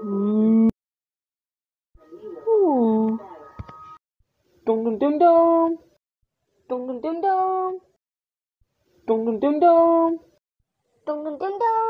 Mm. Dum dum dum dum. Dum dum dum dum. Dum dum dum dum. Dum dum dum dum.